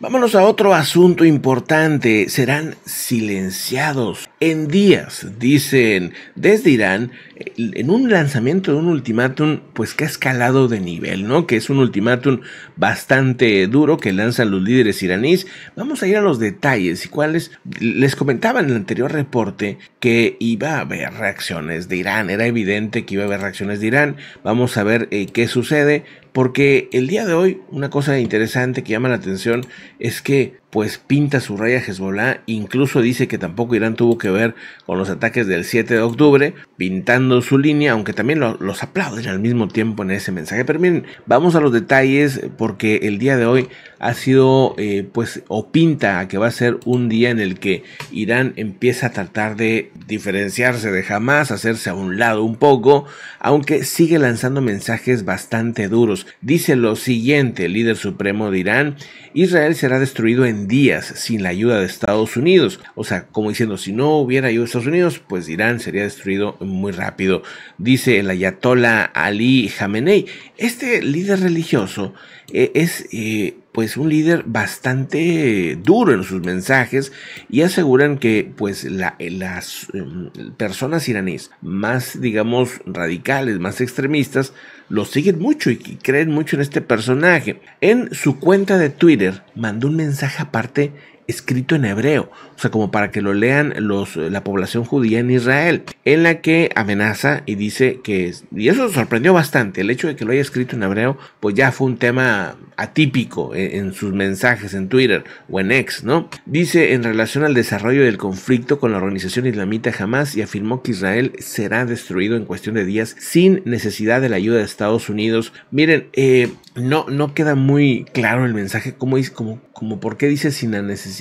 Vámonos a otro asunto importante. Serán silenciados en días, dicen desde Irán, en un lanzamiento de un ultimátum, pues que ha escalado de nivel, ¿no? Que es un ultimátum bastante duro que lanzan los líderes iraníes. Vamos a ir a los detalles y cuáles. Les comentaba en el anterior reporte que iba a haber reacciones de Irán. Era evidente que iba a haber reacciones de Irán. Vamos a ver eh, qué sucede. Porque el día de hoy, una cosa interesante que llama la atención es que pues pinta su raya Hezbollah, incluso dice que tampoco Irán tuvo que ver con los ataques del 7 de octubre, pintando su línea, aunque también los aplauden al mismo tiempo en ese mensaje. Pero miren, vamos a los detalles porque el día de hoy ha sido eh, pues o pinta a que va a ser un día en el que Irán empieza a tratar de diferenciarse de Hamas, hacerse a un lado un poco, aunque sigue lanzando mensajes bastante duros. Dice lo siguiente, el líder supremo de Irán, Israel será destruido en días sin la ayuda de Estados Unidos. O sea, como diciendo, si no hubiera ayuda de Estados Unidos, pues Irán sería destruido muy rápido. Dice el ayatollah Ali Khamenei. Este líder religioso eh, es eh, pues un líder bastante duro en sus mensajes y aseguran que pues las em, personas iraníes más digamos radicales, más extremistas, lo siguen mucho y creen mucho en este personaje. En su cuenta de Twitter mandó un mensaje aparte escrito en hebreo, o sea, como para que lo lean los, la población judía en Israel, en la que amenaza y dice que, y eso sorprendió bastante, el hecho de que lo haya escrito en hebreo, pues ya fue un tema atípico en, sus mensajes en Twitter o en X, ¿no? Dice en relación al desarrollo del conflicto con la organización islamita Hamas y afirmó que Israel será destruido en cuestión de días sin necesidad de la ayuda de Estados Unidos. Miren, eh, no, no queda muy claro el mensaje, como, como, como por qué dice sin la necesidad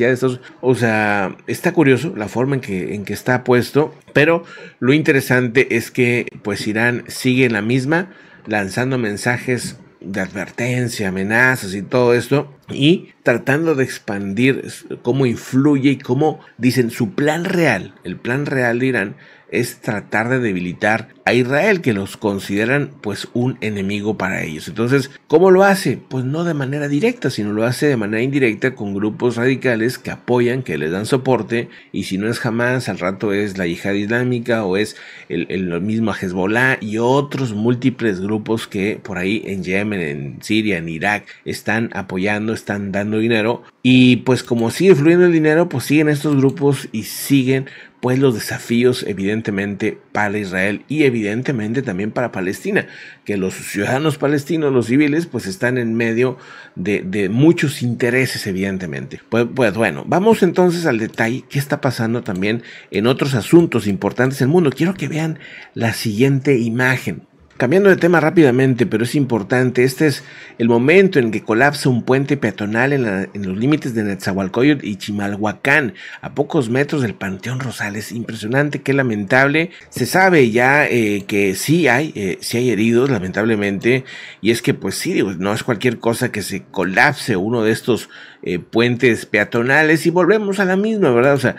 O sea, está curioso la forma en que, en que está puesto, pero lo interesante es que pues Irán sigue en la misma, lanzando mensajes de advertencia, amenazas y todo esto, y tratando de expandir cómo influye y cómo dicen su plan real, el plan real de Irán es tratar de debilitar a Israel, que los consideran pues un enemigo para ellos. Entonces, ¿cómo lo hace? Pues no de manera directa, sino lo hace de manera indirecta con grupos radicales que apoyan, que les dan soporte, y si no es jamás, al rato es la yihad islámica o es el, el mismo Hezbollah y otros múltiples grupos que por ahí en Yemen, en Siria, en Irak, están apoyando, están dando dinero. Y pues como sigue fluyendo el dinero, pues siguen estos grupos y siguen pues los desafíos evidentemente para Israel y evidentemente también para Palestina, que los ciudadanos palestinos, los civiles, pues están en medio de, muchos intereses evidentemente. Pues, pues bueno, vamos entonces al detalle, qué está pasando también en otros asuntos importantes del mundo. Quiero que vean la siguiente imagen. Cambiando de tema rápidamente, pero es importante, este es el momento en que colapsa un puente peatonal en, los límites de Netzahualcoyot y Chimalhuacán, a pocos metros del Panteón Rosales. Impresionante, qué lamentable. Se sabe ya eh, que sí hay, eh, sí hay heridos, lamentablemente, y es que pues sí, no es cualquier cosa que se colapse uno de estos eh, puentes peatonales y volvemos a la misma, ¿verdad? O sea,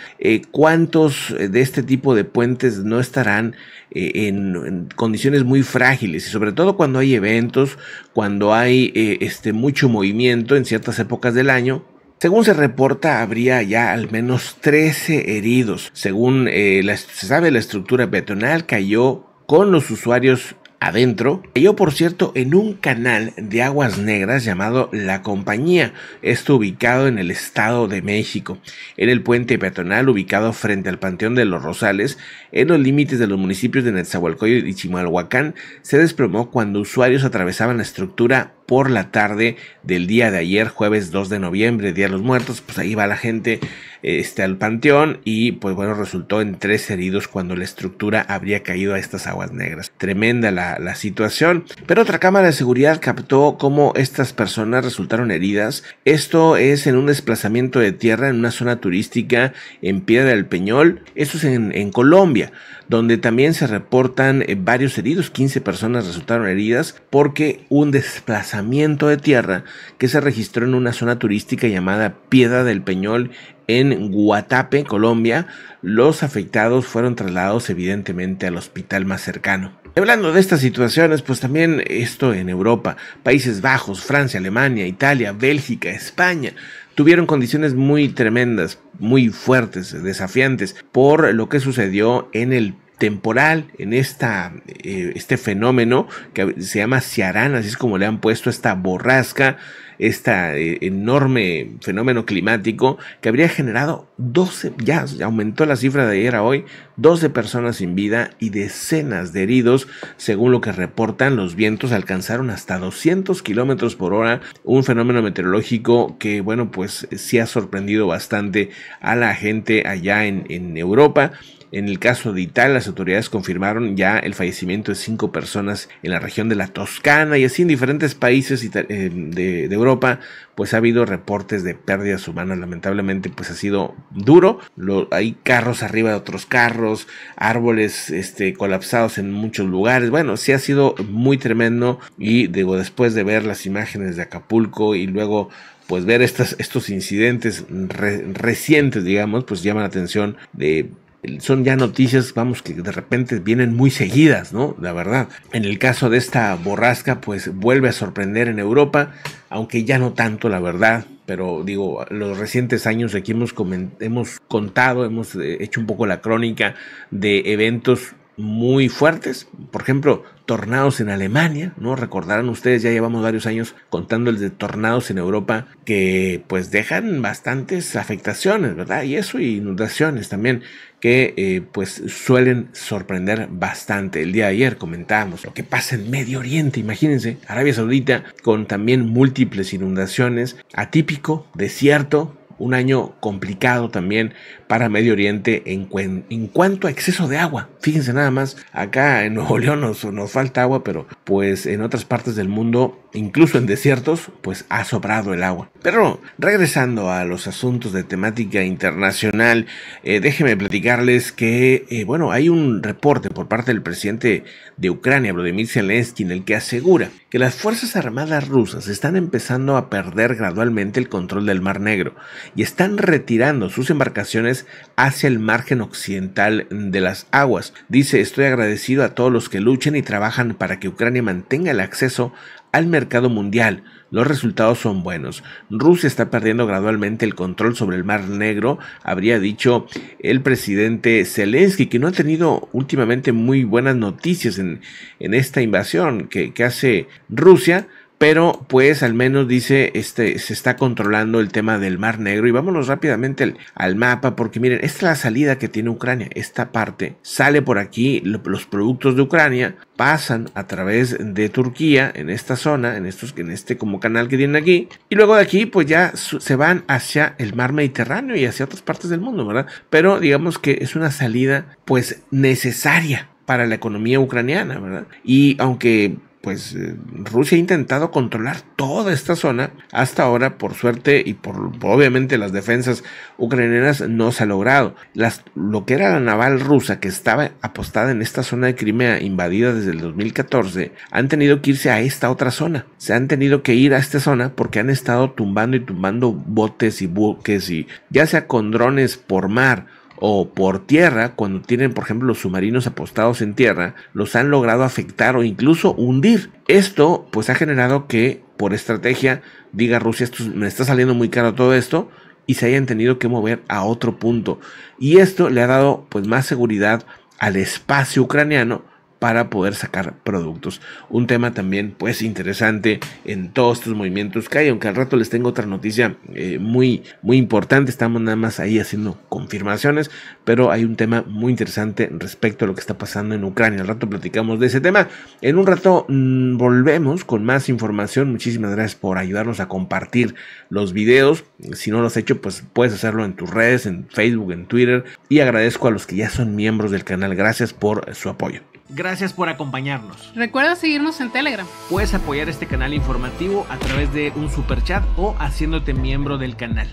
¿cuántos de este tipo de puentes no estarán en, condiciones muy frágiles y sobre todo cuando hay eventos, cuando hay eh, este, mucho movimiento en ciertas épocas del año, según se reporta, habría ya al menos 13 heridos. Según eh, se sabe, la estructura peatonal cayó con los usuarios adentro, cayó por cierto en un canal de aguas negras llamado La Compañía, esto ubicado en el Estado de México, en el puente peatonal ubicado frente al Panteón de los Rosales, en los límites de los municipios de Netzahualcoyo y Chimalhuacán, se desplomó cuando usuarios atravesaban la estructura por la tarde del día de ayer, jueves 2 de noviembre, Día de los Muertos, pues ahí va la gente este, al panteón y pues bueno, resultó en tres heridos cuando la estructura habría caído a estas aguas negras. Tremenda la, la situación, pero otra cámara de seguridad captó cómo estas personas resultaron heridas. Esto es en un desplazamiento de tierra en una zona turística en Piedra del Peñol, esto es en, en Colombia donde también se reportan eh, varios heridos, 15 personas resultaron heridas porque un desplazamiento de tierra que se registró en una zona turística llamada Piedra del Peñol en Guatape, Colombia, los afectados fueron trasladados evidentemente al hospital más cercano. Hablando de estas situaciones, pues también esto en Europa, Países Bajos, Francia, Alemania, Italia, Bélgica, España, tuvieron condiciones muy tremendas, muy fuertes, desafiantes, por lo que sucedió en el temporal en esta, eh, este fenómeno que se llama Ciarán, así es como le han puesto esta borrasca, este enorme fenómeno climático que habría generado 12, ya aumentó la cifra de ayer a hoy, 12 personas sin vida y decenas de heridos, según lo que reportan los vientos alcanzaron hasta 200 kilómetros por hora, un fenómeno meteorológico que, bueno, pues sí ha sorprendido bastante a la gente allá en, en Europa en el caso de Italia, las autoridades confirmaron ya el fallecimiento de cinco personas en la región de la Toscana y así en diferentes países eh, de, Europa, pues ha habido reportes de pérdidas humanas. Lamentablemente, pues ha sido duro. hay carros arriba de otros carros, árboles este, colapsados en muchos lugares. Bueno, sí ha sido muy tremendo y digo, después de ver las imágenes de Acapulco y luego pues ver estas, estos incidentes recientes, digamos, pues llama la atención de son ya noticias, vamos, que de repente vienen muy seguidas, ¿no? La verdad. En el caso de esta borrasca, pues vuelve a sorprender en Europa, aunque ya no tanto, la verdad. Pero digo, los recientes años aquí hemos, hemos contado, hemos eh, hecho un poco la crónica de eventos muy fuertes. Por ejemplo, tornados en Alemania, ¿no? Recordarán ustedes, ya llevamos varios años contando el de tornados en Europa que pues dejan bastantes afectaciones, ¿verdad? Y eso y inundaciones también que eh, pues suelen sorprender bastante. El día de ayer comentábamos lo que pasa en Medio Oriente, imagínense, Arabia Saudita con también múltiples inundaciones, atípico, desierto, un año complicado también para Medio Oriente en, en, cuanto a exceso de agua. Fíjense nada más, acá en Nuevo León nos, nos, falta agua, pero pues en otras partes del mundo, incluso en desiertos, pues ha sobrado el agua. Pero regresando a los asuntos de temática internacional, eh, déjenme platicarles que, eh, bueno, hay un reporte por parte del presidente de Ucrania, Vladimir Zelensky, en el que asegura que las Fuerzas Armadas rusas están empezando a perder gradualmente el control del Mar Negro y están retirando sus embarcaciones hacia el margen occidental de las aguas. Dice, estoy agradecido a todos los que luchen y trabajan para que Ucrania mantenga el acceso al mercado mundial. Los resultados son buenos. Rusia está perdiendo gradualmente el control sobre el Mar Negro, habría dicho el presidente Zelensky, que no ha tenido últimamente muy buenas noticias en, en esta invasión que, que hace Rusia pero pues al menos dice este se está controlando el tema del Mar Negro. Y vámonos rápidamente al, mapa porque miren esta es la salida que tiene Ucrania. Esta parte sale por aquí los productos de Ucrania pasan a través de Turquía en esta zona en estos en este como canal que tienen aquí. Y luego de aquí pues ya se van hacia el mar Mediterráneo y hacia otras partes del mundo verdad pero digamos que es una salida pues necesaria para la economía ucraniana verdad y aunque pues eh, Rusia ha intentado controlar toda esta zona. Hasta ahora, por suerte y por, obviamente las defensas ucranianas no se ha logrado. Lo que era la naval rusa que estaba apostada en esta zona de Crimea invadida desde el 2014, han tenido que irse a esta otra zona. Se han tenido que ir a esta zona porque han estado tumbando y tumbando botes y buques y ya sea con drones por mar o por tierra, cuando tienen, por ejemplo, los submarinos apostados en tierra, los han logrado afectar o incluso hundir. Esto, pues, ha generado que, por estrategia, diga Rusia, esto me está saliendo muy caro todo esto, y se hayan tenido que mover a otro punto. Y esto le ha dado, pues, más seguridad al espacio ucraniano para poder sacar productos. Un tema también pues interesante en todos estos movimientos que hay, aunque al rato les tengo otra noticia eh, muy muy importante, estamos nada más ahí haciendo confirmaciones, pero hay un tema muy interesante respecto a lo que está pasando en Ucrania. Al rato platicamos de ese tema. En un rato mm, volvemos con más información. Muchísimas gracias por ayudarnos a compartir los videos. Si no lo has hecho, pues puedes hacerlo en tus redes, en Facebook, en Twitter. Y agradezco a los que ya son miembros del canal. Gracias por su apoyo. Gracias por acompañarnos. Recuerda seguirnos en Telegram. Puedes apoyar este canal informativo a través de un super chat o haciéndote miembro del canal.